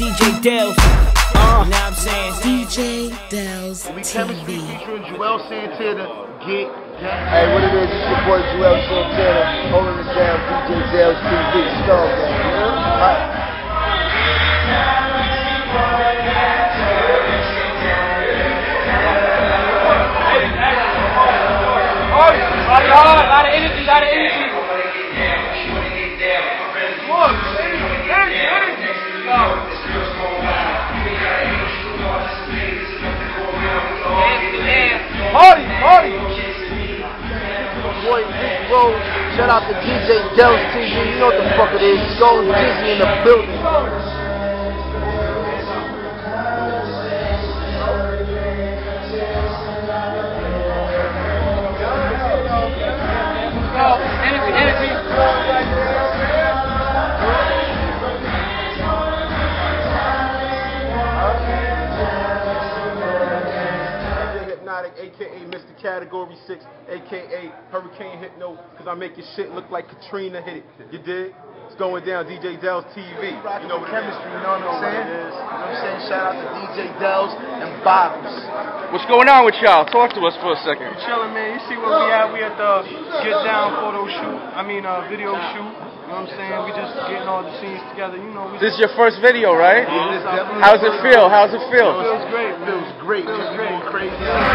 DJ Delz. Uh, you know I'm saying? DJ Delz We TV. chemistry featuring Juelz Santana. Get down. Hey, what it is, it's your boy Juelz Santana, holding it down, DJ Delz TV, Star Gang. Boy, Big Bro, shout out to DJ Delz TV, you know what the fuck it is, Go Disney in the building. Hypnotic, aka Mr. Category 6, aka Hurricane Hypno, because I make your shit look like Katrina hit it. You dig? It's going down, DJ Delz TV. You know what it is. chemistry, you know what I'm saying? You know what I'm saying? Shout out to DJ Delz and Bottles. What's going on with y'all? Talk to us for a second. Chilling, man. You see where we at? We at the Get Down photo shoot. I mean, uh, video shoot. You know what I'm saying? We just getting all the scenes together. You know, we This is your first video, right? This definitely- How's it feel? How's it feel? feels great. Feels great, Feels just great. going crazy. Feels great.